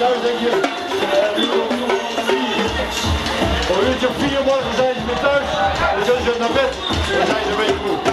thuis denk je, uh, een uurtje of vier morgen zijn ze weer thuis. en Dan zullen ze naar bed. Dan zijn ze een beetje moe.